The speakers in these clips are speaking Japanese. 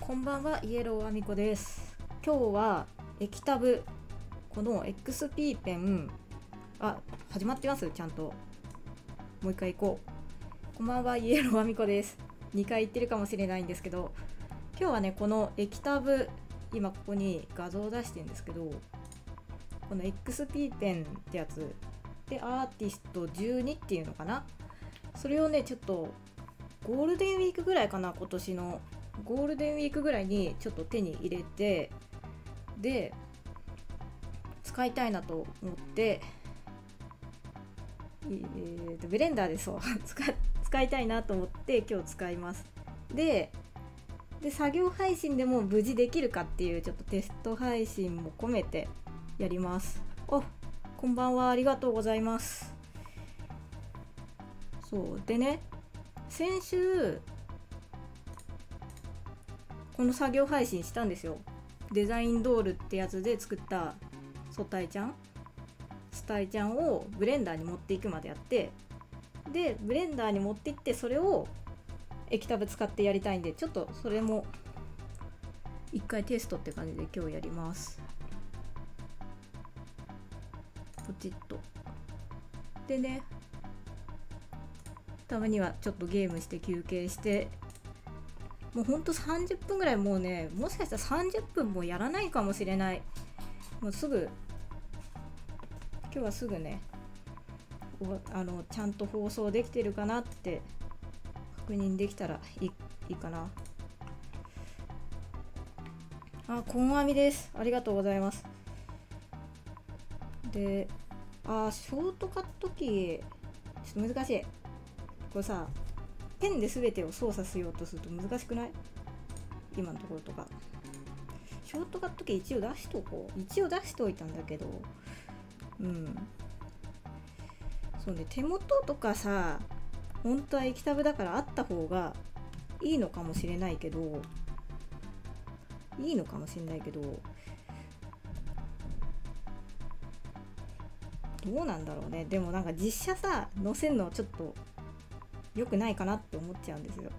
こんばんはイエローあみこです。今日は液タブ。この XP ペンあ始まってます？ちゃんと。もう一回行こう。こんばんはイエローあみこです。2回言ってるかもしれないんですけど。今日はねこの液タブ今ここに画像を出してるんですけど。この XP ペンってやつ。でアーティスト12っていうのかな？それをねちょっとゴールデンウィークぐらいかな今年のゴールデンウィークぐらいにちょっと手に入れてで使いたいなと思って、えーとブレンダーでそう 使使いたいなと思って今日使います。でで作業配信でも無事できるかっていうちょっとテスト配信も込めてやります。おこんばんは。ありがとうございます。そう。でね先週この作業配信したんですよ。デザインドールってやつで作った素体ちゃん。素体ちゃんをブレンダーに持っていくまでやって。でブレンダーに持っていってそれを液タブ使ってやりたいんでちょっとそれも一回テストって感じで今日やります。ポチッと。でねたまにはちょっとゲームして休憩してもうほんと30分ぐらいもうねもしかしたら30分もやらないかもしれない。もうすぐ。今日はすぐねあのちゃんと放送できてるかなって確認できたらいいいいかな。あこんあみです。ありがとうございます。であショートカットキー。ちょっと難しい。これさペンで全てを操作しようとすると難しくない？今のところとか。ショートカットキー一応出しとこう。一応出しておいたんだけど。うん。そうね。手元とかさ本当は液タブだからあった方がいいのかもしれないけど。いいのかもしれないけど。どうなんだろうね。でもなんか実写さ載せるのちょっと良くないかなって思っちゃうんですよ。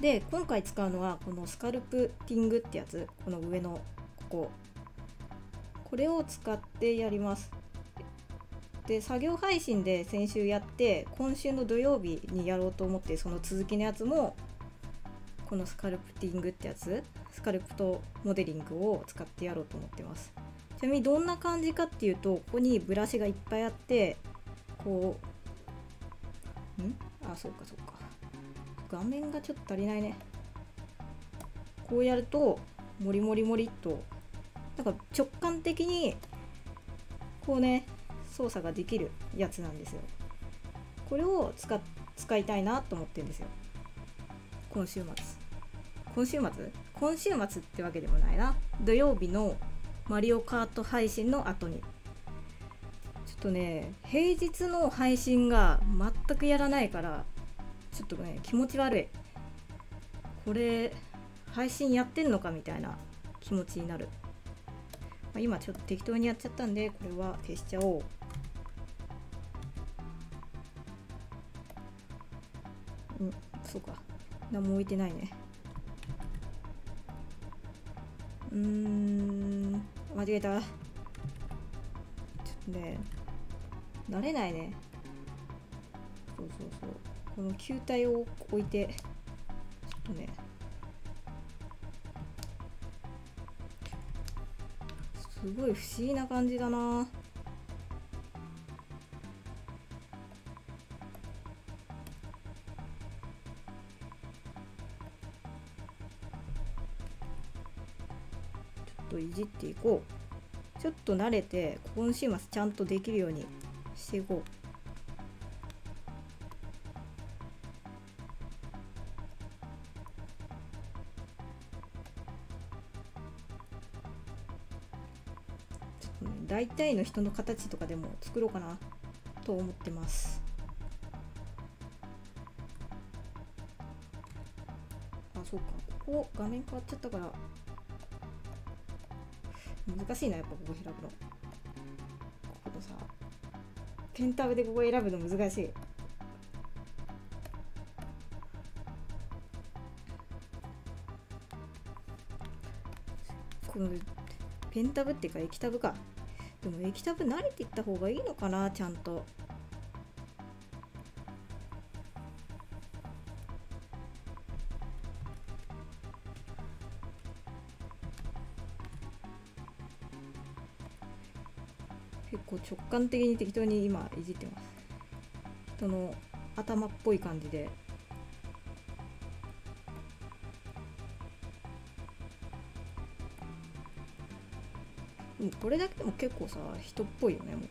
で今回使うのはこのスカルプティングってやつこの上のここ。これを使ってやります。で作業配信で先週やって今週の土曜日にやろうと思ってその続きのやつもこのスカルプティングってやつスカルプトモデリングを使ってやろうと思ってます。ちなみにどんな感じかっていうとここにブラシがいっぱいあってこうあそうかそうか。画面がちょっと足りないね。こうやるとモリモリモリっとなんか直感的にこうね操作ができるやつなんですよ。これを使使いたいなと思ってるんですよ。今週末。今週末？今週末ってわけでもないな。土曜日のマリオカート配信の後に。とね平日の配信が全くやらないからちょっとね気持ち悪い。これ配信やってんのかみたいな気持ちになる、まあ、今ちょっと適当にやっちゃったんでこれは消しちゃおう。うんそうか。何も置いてないね。うーん間違えた。ちょっとね慣れないね。そうそうそう。この球体を置いてちょっとね。すごい不思議な感じだな。ちょっといじっていこう。ちょっと慣れて今週末ちゃんとできるように。していこう。大体の人の形とかでも作ろうかなと思ってます。あそうか。ここ画面変わっちゃったから。難しいなやっぱここ開くの。ペンタブでここ選ぶの難しい。このペンタブっていうか液タブか。でも液タブ慣れていった方がいいのかなちゃんと。直感的に適当に今いじってます人の頭っぽい感じでもうこれだけでも結構さ人っぽいよねもう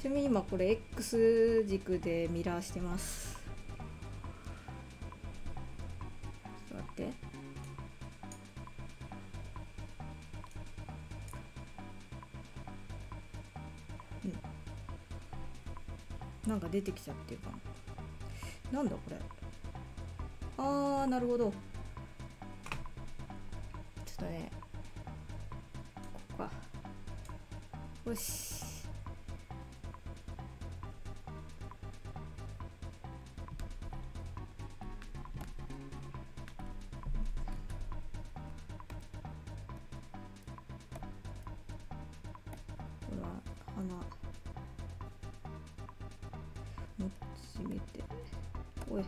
ちなみに今これ X 軸でミラーしてます。か出てきちゃってるかな。なんだこれ。あーなるほど。ちょっとねここか。よし。これは花。持ちめておい。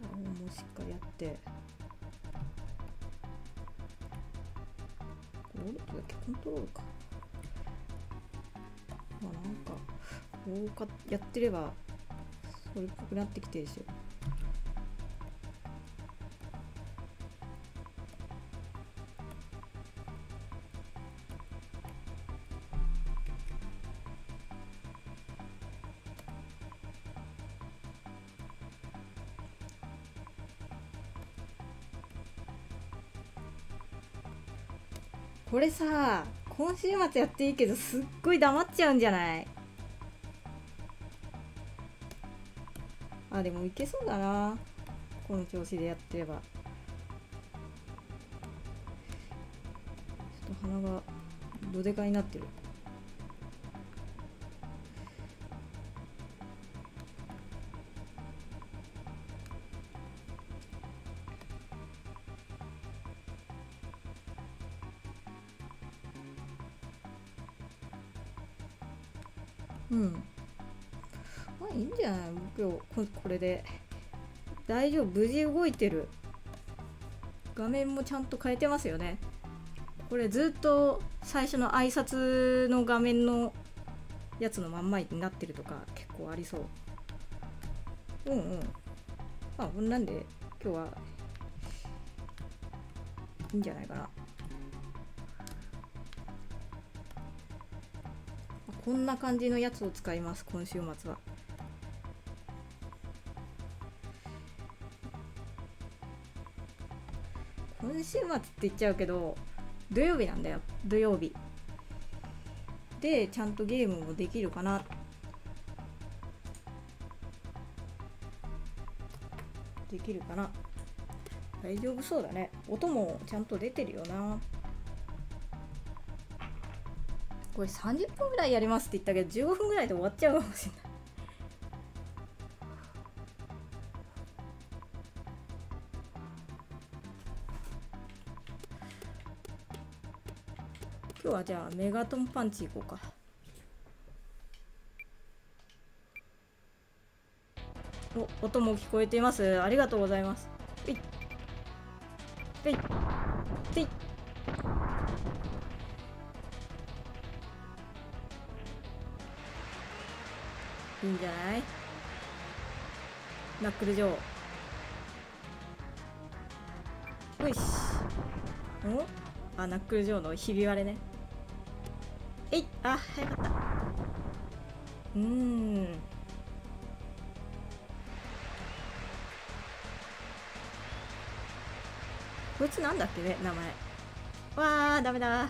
ダウンもしっかりやって。これオルトだけコントロールか。まあなんかこうかやってればそれっぽくなってきてるでし。ょれさ今週末やっていいけどすっごい黙っちゃうんじゃない？あでもいけそうだな。この調子でやってれば。ちょっと鼻がどでかになってる。うん。まあいいんじゃない？今日ここれで。大丈夫。無事動いてる。画面もちゃんと変えてますよね。これずっと最初の挨拶の画面のやつのまんまになってるとか結構ありそう。うんうん。まあこんなんで今日はいいんじゃないかな。こんな感じのやつを使います今週末は。今週末って言っちゃうけど土曜日なんだよ土曜日。でちゃんとゲームもできるかな。できるかな。大丈夫そうだね。音もちゃんと出てるよな。これ30分ぐらいやりますって言ったけど15分ぐらいで終わっちゃうかもしれない。今日はじゃあメガトンパンチいこうか。お音も聞こえています。ありがとうございます。えい。えい。えい。いいんじゃない？ナックルジョーよし。お？あナックルジョーのひび割れね。えい。あ早かった。うーん。こいつなんだっけね名前。わーダメだ。よ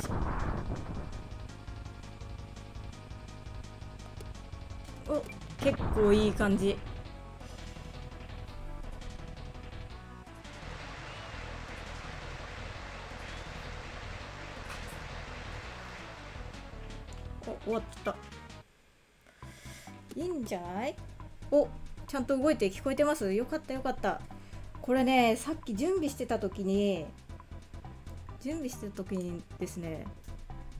し結構いい感じ。お終わった。いいんじゃない？おちゃんと動いて聞こえてます？よかったよかった。これねさっき準備してた時に準備してた時にですね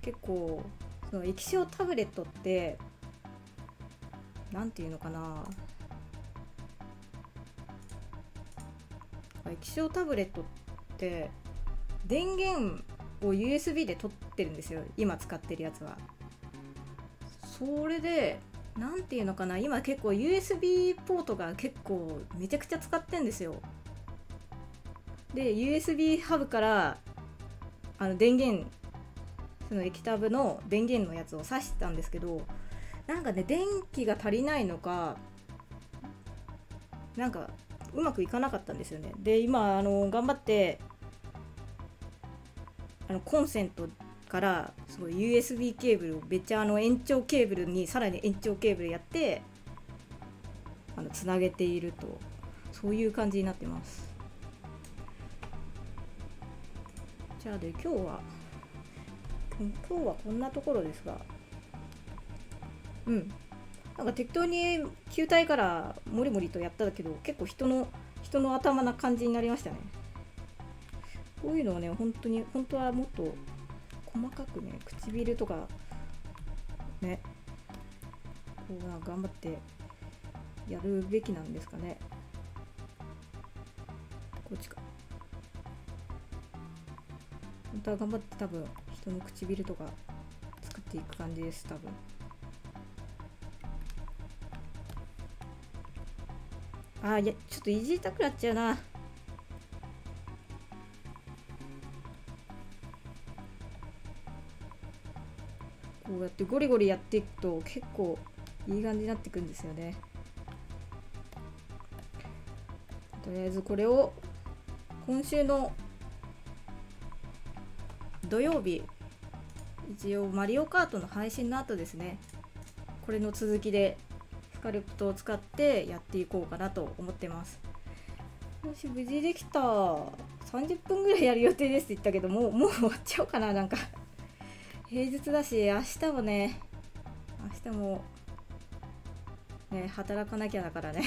結構その液晶タブレットって何て言うのかな。液晶タブレットって電源を USB で取ってるんですよ。今使ってるやつは。それで何て言うのかな。今結構 USB ポートが結構めちゃくちゃ使ってんですよ。で USB ハブからあの電源その液タブの電源のやつを挿してたんですけどなんかね電気が足りないのかなんかうまくいかなかったんですよね。で今あの頑張ってあのコンセントからすごい USB ケーブルをめっちゃあの延長ケーブルにさらに延長ケーブルやってあのつなげていると。そういう感じになってます。じゃあで今日は今日はこんなところですが。うん。なんか適当に球体からもりもりとやっただけど結構人の人の頭な感じになりましたね。こういうのはね本当に本当はもっと細かくね唇とかねこう頑張ってやるべきなんですかね。こっちか。本当は頑張って多分人の唇とか作っていく感じです多分。あいやちょっといじりたくなっちゃうな。こうやってゴリゴリやっていくと結構いい感じになっていくんですよね。とりあえずこれを今週の土曜日一応マリオカートの配信の後ですね。これの続きでスカルプトを使ってやっていこうかなと思ってます。よし無事できた。30分ぐらいやる予定ですって言ったけどもう もう終わっちゃおうかななんか。平日だし明日もね明日もね働かなきゃだからね。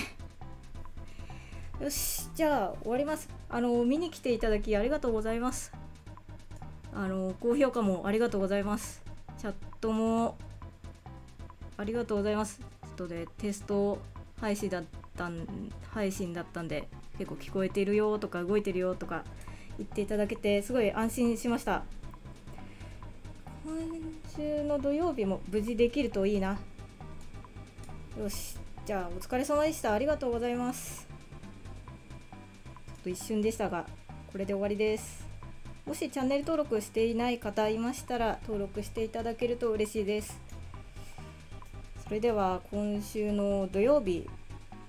よしじゃあ終わります。あの見に来ていただきありがとうございます。あの高評価もありがとうございます。チャットもありがとうございます。とでテスト配信だったん配信だったんで結構聞こえてるよとか動いてるよとか言っていただけてすごい安心しました。今週の土曜日も無事できるといいな。よしじゃあお疲れ様でした。ありがとうございます。ちょっと一瞬でしたがこれで終わりです。もしチャンネル登録していない方いましたら登録していただけると嬉しいです。それでは今週の土曜日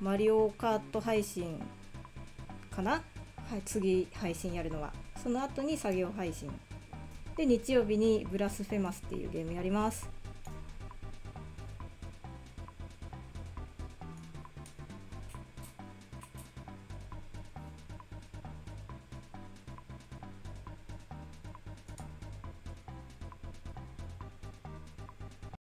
マリオカート配信かな？はい次配信やるのは。その後に作業配信。で日曜日にブラスフェマスっていうゲームやります。